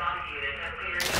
on you. Is that clear?